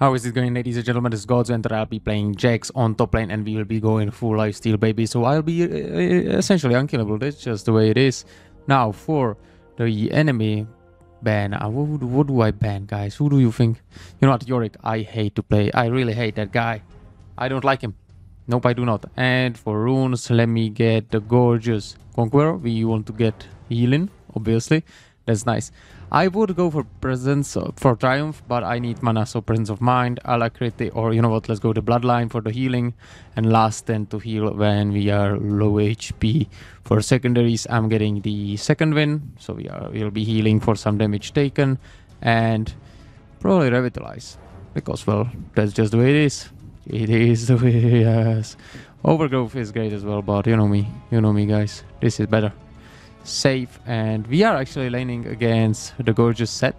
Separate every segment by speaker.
Speaker 1: How is it going, ladies and gentlemen? This is Godzu I'll be playing Jax on top lane and we will be going full lifesteal, baby. So I'll be uh, uh, essentially unkillable. That's just the way it is. Now, for the enemy ban, uh, what, what do I ban, guys? Who do you think? You know what, Yorick, I hate to play. I really hate that guy. I don't like him. Nope, I do not. And for runes, let me get the Gorgeous Conqueror. We want to get healing, obviously. That's nice. I would go for presence for triumph, but I need mana, so presence of mind, alacrity, or you know what, let's go the bloodline for the healing, and Last Stand to heal when we are low HP. For secondaries, I'm getting the Second Wind, so we are we'll be healing for some damage taken, and probably revitalize, because well, that's just the way it is. It is the way it is. Overgrowth is great as well, but you know me, you know me guys, this is better safe and we are actually laning against the gorgeous Sett.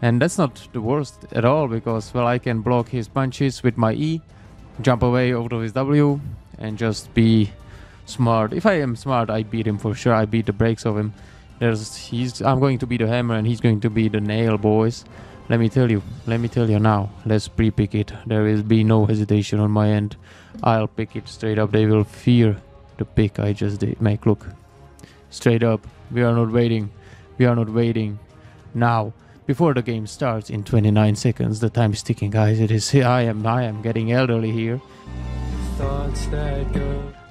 Speaker 1: And that's not the worst at all because well I can block his punches with my E jump away over to his W and just be smart. If I am smart I beat him for sure. I beat the brakes of him. There's he's I'm going to be the hammer and he's going to be the nail boys. Let me tell you let me tell you now. Let's pre-pick it. There will be no hesitation on my end. I'll pick it straight up. They will fear the pick I just did. Make look Straight up, we are not waiting. We are not waiting. Now, before the game starts in 29 seconds, the time is ticking, guys. It is. I am. I am getting elderly here.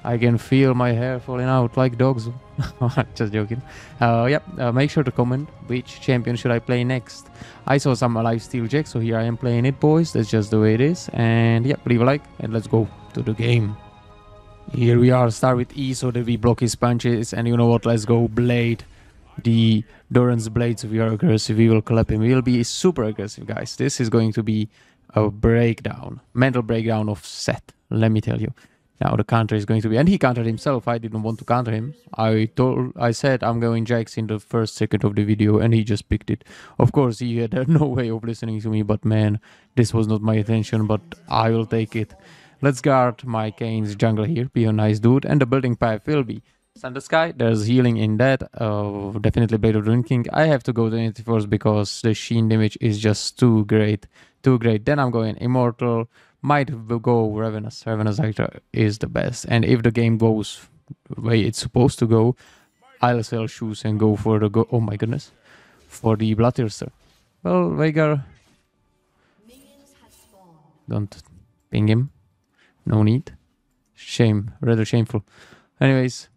Speaker 1: I can feel my hair falling out like dogs. Just joking. Uh, yep. Uh, make sure to comment which champion should I play next. I saw some lifesteal Jax, so here I am playing it, boys. That's just the way it is. And yep, leave a like and let's go to the game. Here we are, start with E so that we block his punches. And you know what, let's go Blade. The Doran's Blades, we are aggressive, we will clap him. We'll be super aggressive, guys. This is going to be a breakdown, mental breakdown of Sett, let me tell you. Now the counter is going to be, and he countered himself. I didn't want to counter him. I told, I said I'm going Jax in the first second of the video, and he just picked it. Of course, he had no way of listening to me, but man, this was not my intention. But I will take it. Let's guard my Kayn's jungle here, be a nice dude, and the building pipe will be Sundered Sky. There's healing in that, uh, definitely Blade of the King. I have to go to Trinity Force because the Sheen damage is just too great, too great. Then I'm going Immortal, might go Ravenous. Ravenous Hydra is the best, and if the game goes the way it's supposed to go, I'll sell shoes and go for the go. Oh my goodness, for the Bloodthirster. Well, Veigar, don't ping him. No need. Shame. Rather shameful. Anyways,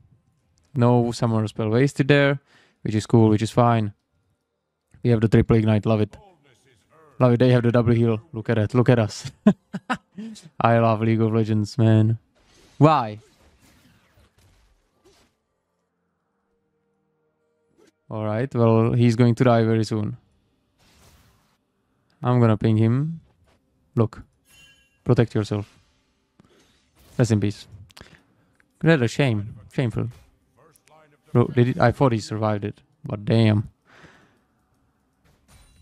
Speaker 1: no summoner spell wasted there, which is cool, which is fine. We have the triple ignite, love it. Love it, they have the double heal. Look at it, look at us. I love League of Legends, man. Why? Alright, well, he's going to die very soon. I'm gonna ping him. Look, protect yourself. Rest in peace. Rather shame. Shameful. Bro, did? I thought he survived it. But damn.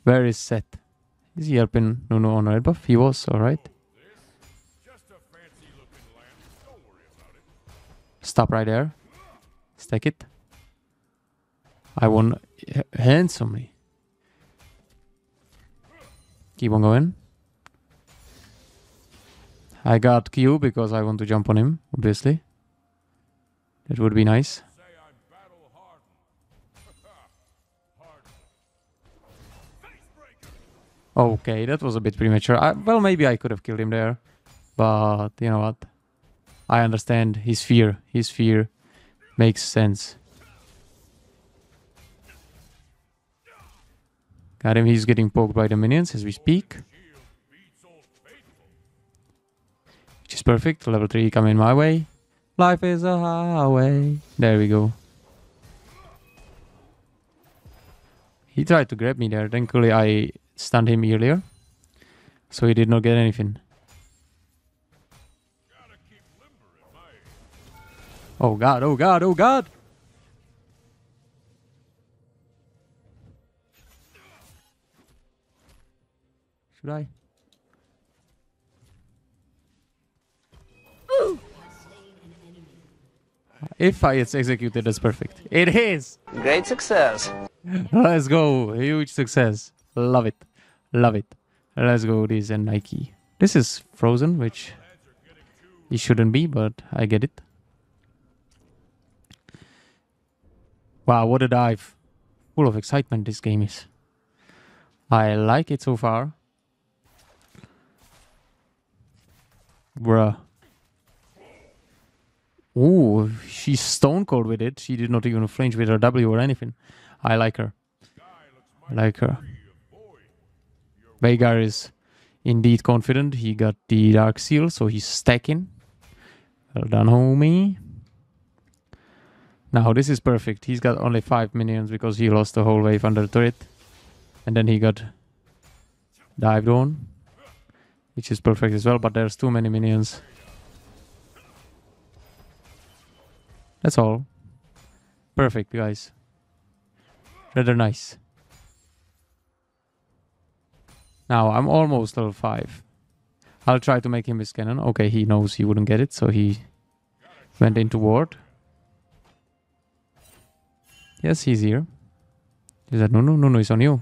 Speaker 1: Where is Sett? Is he helping Nunu on red buff? He was, alright. Stop right there. Stack it. I won eh, handsomely. Keep on going. I got Q because I want to jump on him, obviously. That would be nice. Okay, that was a bit premature. I, well, maybe I could have killed him there. But, you know what? I understand his fear. His fear makes sense. Got him. He's getting poked by the minions as we speak. Is perfect. Level 3 coming my way. Life is a highway. There we go. He tried to grab me there. Thankfully, I stunned him earlier. So he did not get anything. Oh god, oh god, oh god! Should I? If I it's executed, that's perfect. It is!
Speaker 2: Great success.
Speaker 1: Let's go. Huge success. Love it. Love it. Let's go this and Nike. This is frozen, which it shouldn't be, but I get it. Wow, what a dive. Full of excitement this game is. I like it so far. Bruh. Ooh, she's stone cold with it. She did not even flinch with her W or anything. I like her. I like her. Veigar is indeed confident. He got the Dark Seal, so he's stacking. Well done, homie. Now, this is perfect. He's got only 5 minions because he lost the whole wave under turret. And then he got dived on. Which is perfect as well, but there's too many minions. That's all. Perfect, guys. Rather nice. Now, I'm almost level 5. I'll try to make him his cannon. Okay, he knows he wouldn't get it, so he went into ward. Yes, he's here. Is that no, no, no, no, it's on you.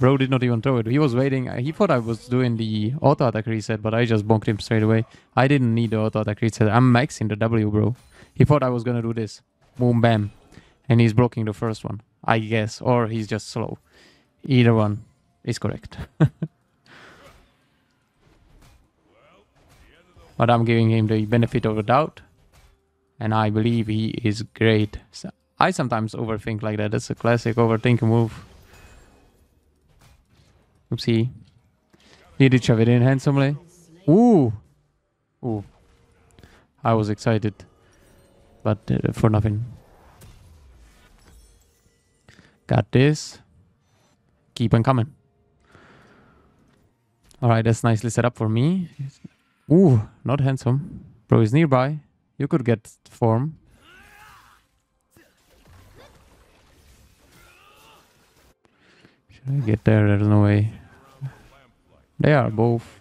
Speaker 1: Bro did not even throw it. He was waiting. He thought I was doing the auto attack reset, but I just bonked him straight away. I didn't need the auto attack reset. I'm maxing the W, bro. He thought I was gonna do this. Boom, bam. And he's blocking the first one, I guess. Or he's just slow. Either one is correct. but I'm giving him the benefit of the doubt. And I believe he is great. So I sometimes overthink like that. That's a classic overthinking move. Oopsie. He did shove it in handsomely. Ooh. Ooh. I was excited. But uh, for nothing. Got this. Keep on coming. Alright, that's nicely set up for me. Ooh, not handsome. Bro is nearby. You could get form. Should I get there? There's no way. They are both.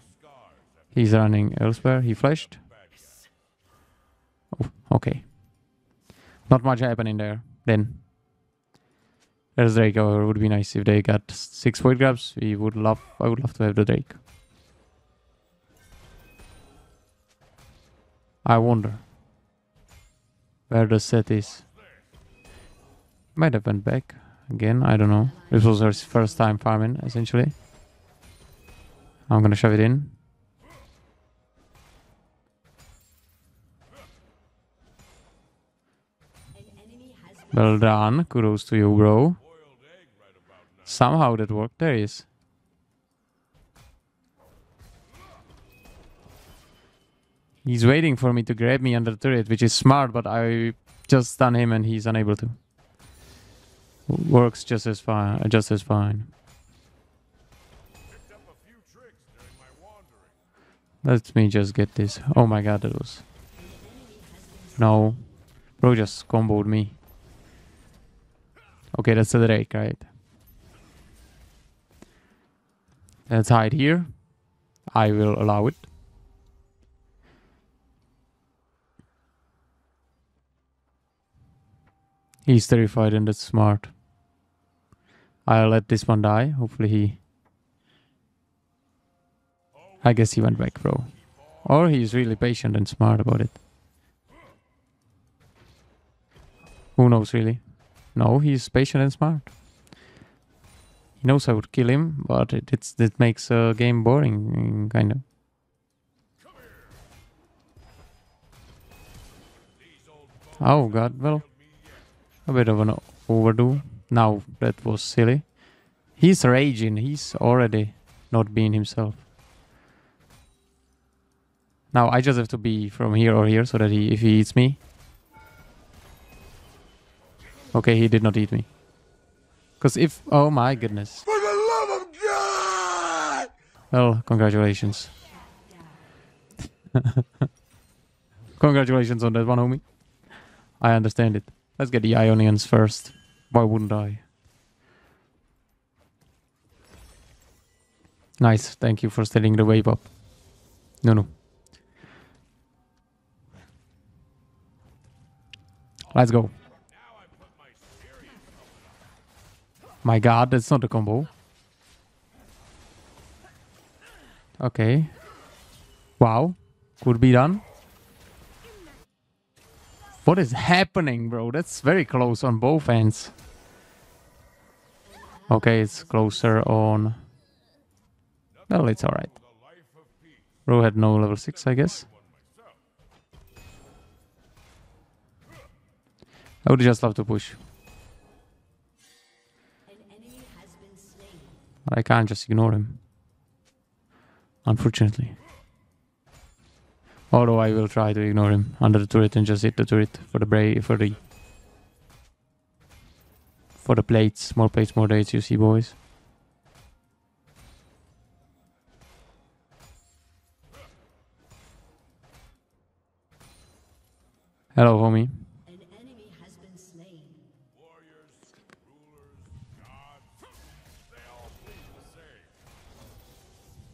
Speaker 1: He's running elsewhere. He flashed. Oh, okay. Not much happening there. Then. There's Drake. Oh, it would be nice if they got six Voidgrubs. We would love. I would love to have the Drake. I wonder where the Sett is. Might have went back again. I don't know. This was her first time farming, essentially. I'm gonna shove it in. Well done. Kudos to you, bro. Somehow that worked. There is. He's waiting for me to grab me under the turret, which is smart, but I just stun him and he's unable to. Works just as fine. Just as fine. Let me just get this. Oh my god, that was... No. Bro just comboed me. Okay, that's the Drake, right? Let's hide here. I will allow it. He's terrified and that's smart. I'll let this one die. Hopefully he... I guess he went back, bro. Or he's really patient and smart about it. Who knows, really? No, he's patient and smart. He knows I would kill him, but it, it's, it makes a game boring, mm, kind of. Oh god, well, a bit of an overdo. Now, that was silly. He's raging, he's already not being himself. Now I just have to be from here or here so that he, if he eats me. Okay, he did not eat me. Because if, oh my goodness.
Speaker 2: For the love of God!
Speaker 1: Well, congratulations. congratulations on that one, homie. I understand it. Let's get the Ionians first. Why wouldn't I? Nice, thank you for stealing the wave up. No, no. Let's go. My god, that's not a combo. Okay. Wow. Could be done. What is happening, bro? That's very close on both ends. Okay, it's closer on... Well, it's alright. Bro had no level 6, I guess. I would just love to push. But I can't just ignore him. Unfortunately. Although I will try to ignore him under the turret and just hit the turret for the bra for the for the plates. More plates, more dates, you see boys. Hello homie.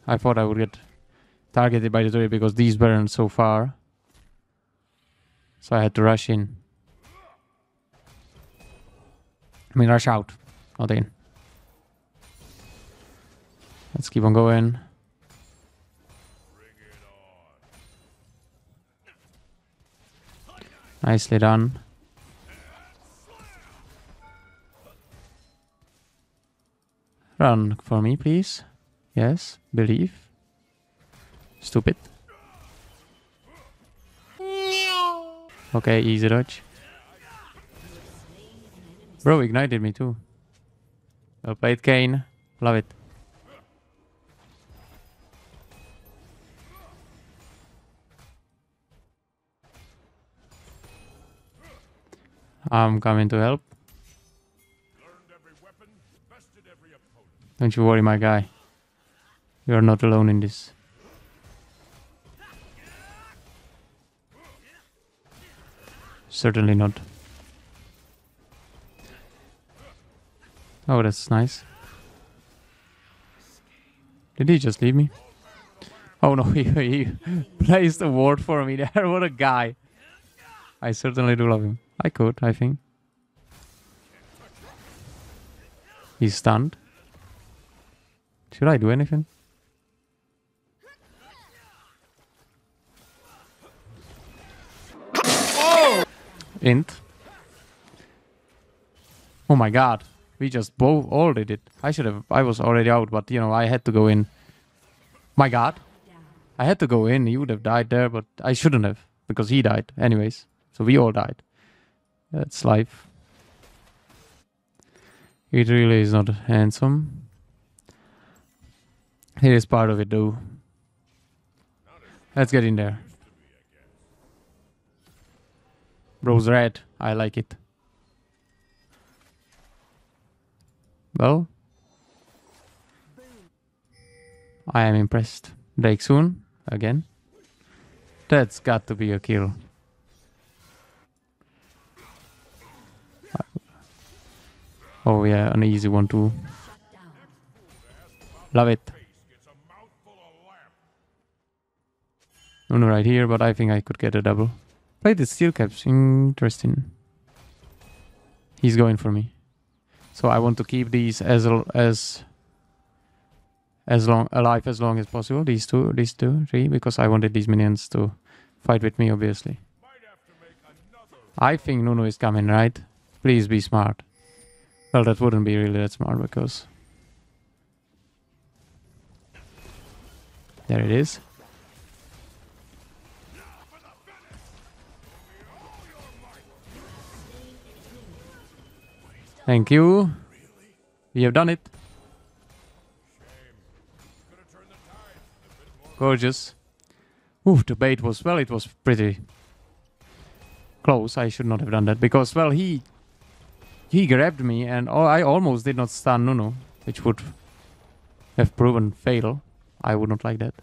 Speaker 1: I thought I would get targeted by the turret because these weren't so far. So I had to rush in. I mean, rush out, not in. Let's keep on going. Nicely done. Run for me, please. Yes, believe. Stupid. Okay, easy dodge. Bro, ignited me too. Well played, Kayn. Love it. I'm coming to help. Don't you worry, my guy. You are not alone in this. Certainly not. Oh, that's nice. Did he just leave me? Oh no, he, he placed a ward for me there. What a guy. I certainly do love him. I could, I think. He's stunned. Should I do anything? Int. Oh my god. We just both all did it. I should have I was already out, but you know, I had to go in. My god. I had to go in. He would have died there, but I shouldn't have. Because he died. Anyways. So we all died. That's life. It really is not handsome. Here is part of it though. Let's get in there. Rose red. I like it. Well, I am impressed. Drake soon again. That's got to be a kill. Oh yeah, an easy one too. Love it. Uno right here, but I think I could get a double. Play the steel caps. Interesting. He's going for me. So I want to keep these as as as long alive as long as possible. These two, these two, three, because I wanted these minions to fight with me, obviously. I think Nunu is coming, right? Please be smart. Well, that wouldn't be really that smart because there it is. Thank you. We have done it. Gorgeous. Ooh, the bait was, well, it was pretty close. I should not have done that because, well, he he grabbed me and oh, I almost did not stun Nunu, which would have proven fatal. I would not like that.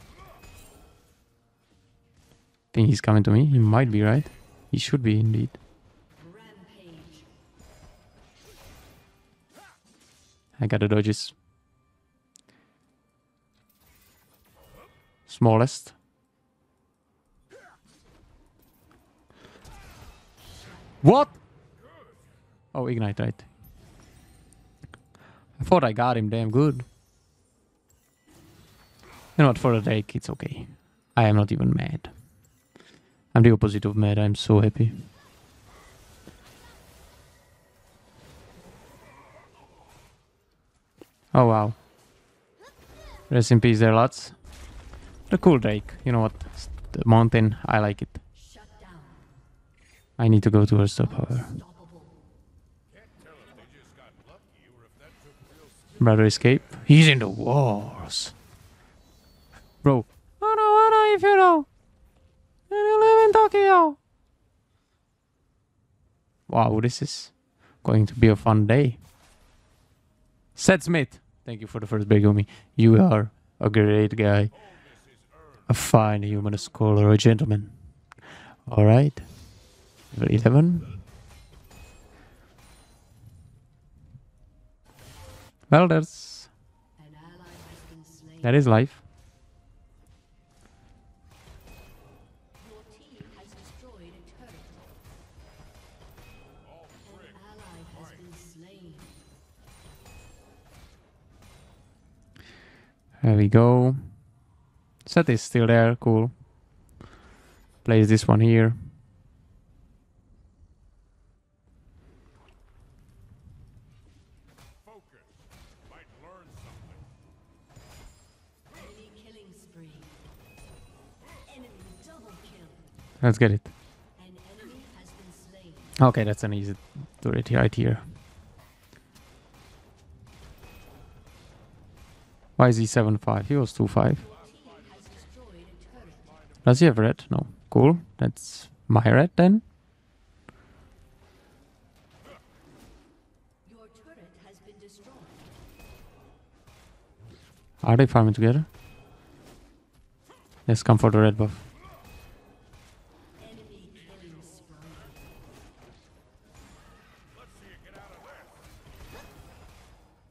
Speaker 1: Think he's coming to me? He might be, right? He should be indeed. I got a dodges. smallest. What? Oh, ignite, right. I thought I got him damn good. You know what, for a rake, it's okay. I am not even mad. I'm the opposite of mad, I'm so happy. Oh wow. Rest in peace there, lots. The cool Drake, you know what? The mountain, I like it. I need to go to her stop power. Brother escape. He's in the wars. Bro. I don't wanna if you know. And you live in Tokyo. Wow, this is going to be a fun day. Seth Smith. Thank you for the first Begumi. You are a great guy. A fine human scholar, a gentleman. Alright. Level 11. Well, that's that is life. There we go. Sett is still there, cool. Place this one here.
Speaker 3: Enemy killing spree. Enemy double kill.
Speaker 1: Let's get it.
Speaker 3: An enemy has been slain.
Speaker 1: Okay, that's an easy turret right here. Why is he 7-5? He was 2-5.
Speaker 3: Team has destroyed a turret.
Speaker 1: Does he have red? No. Cool. That's my red then. Are they farming together? Let's come for the red buff.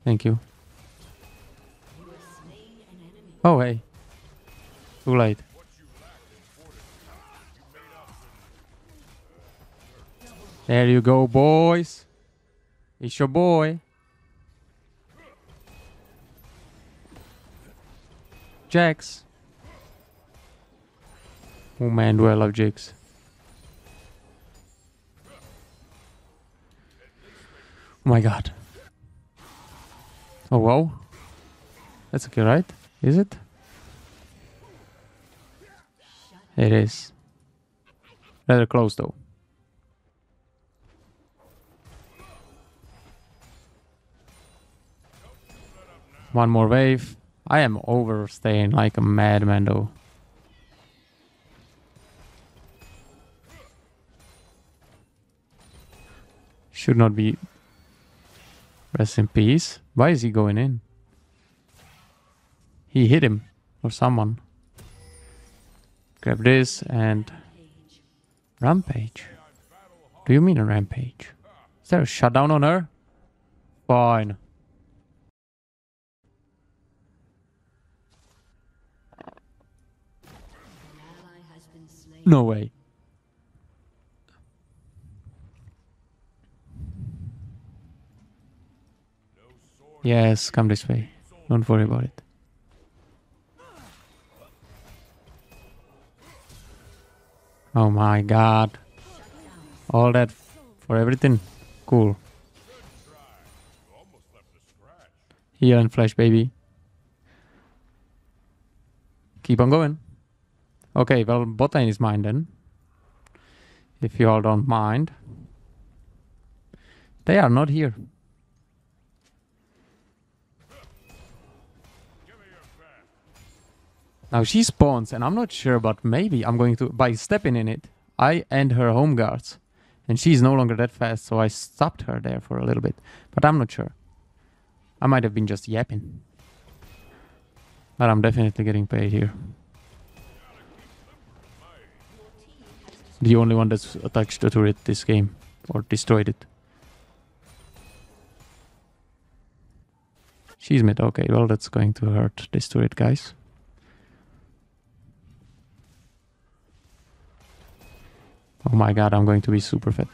Speaker 1: Thank. You Oh, hey. Too late. There you go, boys. It's your boy. Jax. Oh man, do I love Jax. Oh my god. Oh wow. That's okay, right? Is it? It is. Rather close though. One more wave. I am overstaying like a madman though. Should not be. Rest in peace. Why is he going in? He hit him or someone. Grab this and rampage. Do you mean a rampage? Is there a shutdown on her? Fine. No way. Yes, come this way. Don't worry about it. Oh my god. All that for everything? Cool. Here and flash, baby. Keep on going. Okay, well, bot lane is mine then. If you all don't mind. They are not here. Now she spawns, and I'm not sure, but maybe I'm going to, by stepping in it, I end her home guards. And she's no longer that fast, so I stopped her there for a little bit. But I'm not sure. I might have been just yapping. But I'm definitely getting paid here. The only one that's attached the turret this game or destroyed it. She's mid. Okay, well that's going to hurt this turret, guys. Oh my god, I'm going to be super fit.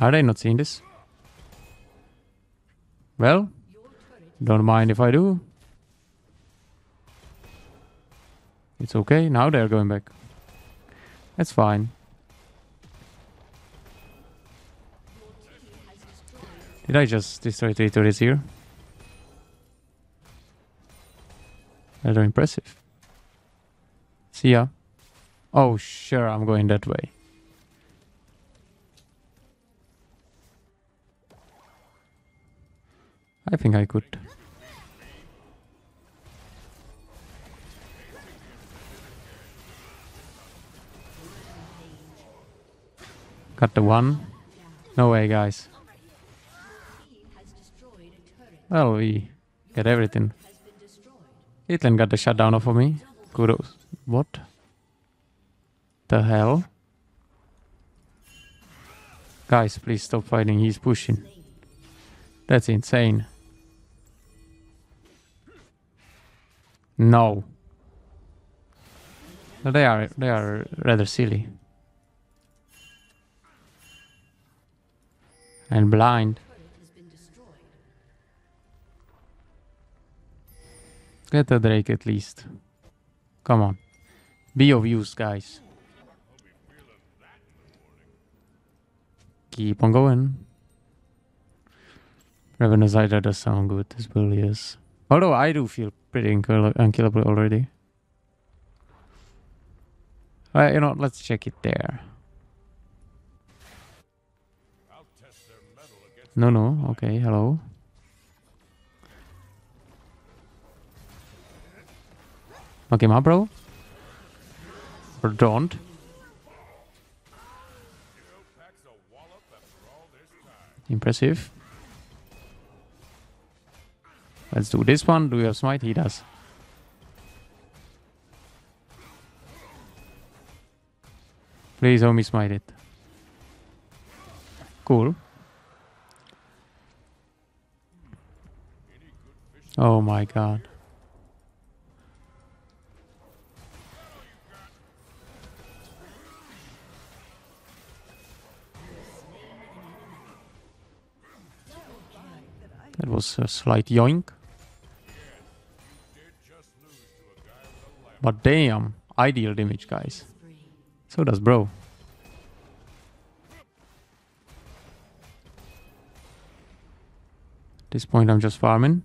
Speaker 1: Are they not seeing this? Well, don't mind if I do. It's okay, now they're going back. That's fine. Did I just destroy three turrets here? Rather impressive. See ya. Oh, sure, I'm going that way. I think I could. Got the one. No way, guys.
Speaker 3: Team has destroyed a turret.
Speaker 1: Well, we get everything. Caitlyn got the shutdown of me. Kudos. What? The hell? Guys, please stop fighting. He's pushing. That's insane. No, They are they are rather silly. And blind. Get a Drake at least. Come on. Be of use, guys. Keep on going. Hydra does sound good, this really is. Although I do feel pretty unkill- unkillable already. You know, let's check it there. No, no, okay, hello. Okay, my bro. Or don't. Impressive. Let's do this one. Do you have smite? He does. Please me smite it. Cool. Oh my god. That was a slight yoink. But damn, ideal damage, guys. So does bro. At this point, I'm just farming.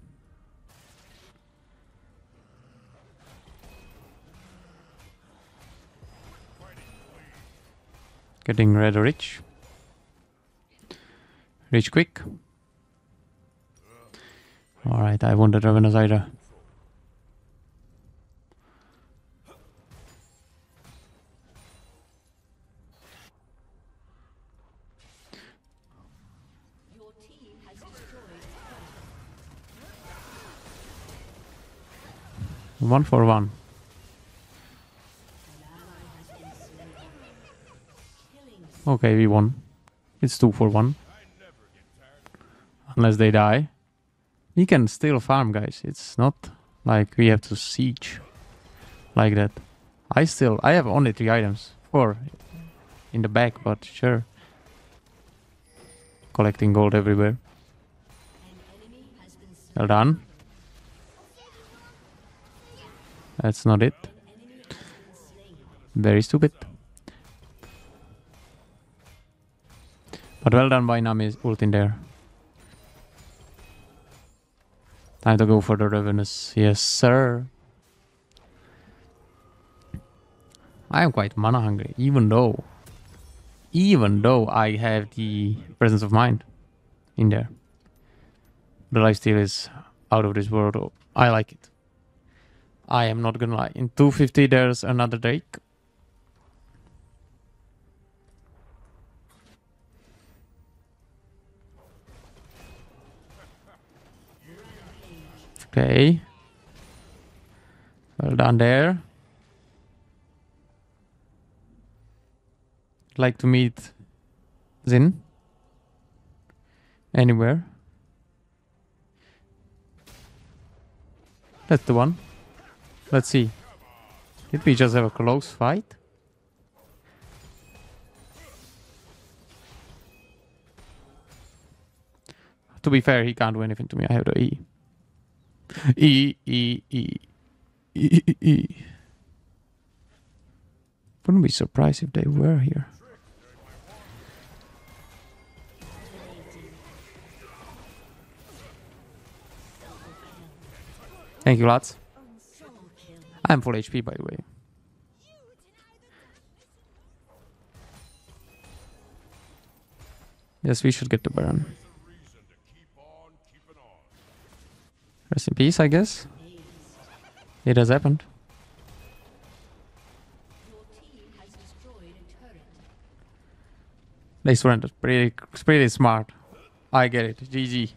Speaker 1: Getting rather rich. Rich quick. Alright, I won the Ravenous Hydra.
Speaker 3: Your team has destroyed a turret.
Speaker 1: One for one. Okay, we won. It's two for one. Unless they die. We can still farm, guys. It's not like we have to siege like that. I still, I have only three items. Four in the back, but sure. Collecting gold everywhere. Well done. That's not it. Very stupid. But well done by Nami's ult in there. Time to go for the Ravenous. Yes, sir. I am quite mana hungry, even though, even though I have the presence of mind in there. The lifesteal is out of this world. I like it. I am not gonna lie. In 250, there's another Drake. Okay. Well done there. Like to meet Zin. Anywhere. That's the one. Let's see. Did we just have a close fight? To be fair, he can't do anything to me. I have the E. E, E, E. E, E. Wouldn't be surprised if they were here. Thank you, lads. I'm full HP, by the way. Yes, we should get the Baron. Rest in peace, I guess. It has happened. They surrendered. Pretty, pretty smart. I get it. GG.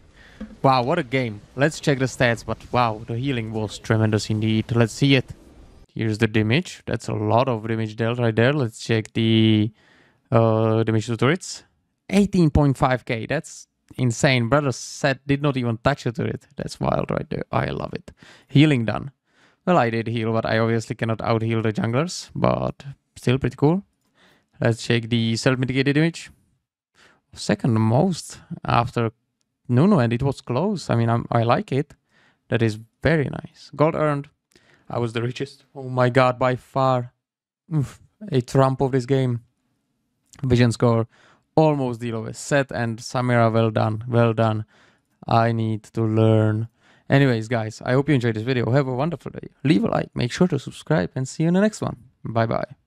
Speaker 1: Wow, what a game. Let's check the stats, but wow, the healing was tremendous indeed. Let's see it. Here's the damage. That's a lot of damage dealt right there. Let's check the uh, damage to turrets. 18.5k. That's insane. Brother Sett did not even touch to it. That's wild right there. I love it. Healing done. Well, I did heal, but I obviously cannot out heal the junglers, but still pretty cool. Let's check the self mitigated damage. Second most after Nunu, and it was close. I mean, I'm, I like it. That is very nice. Gold earned. I was the richest. Oh my god, by far. Oof, a trump of this game. Vision score almost deal lowest. Sett and Samira, well done. Well done. I need to learn. Anyways, guys, I hope you enjoyed this video. Have a wonderful day. Leave a like, make sure to subscribe, and see you in the next one. Bye bye.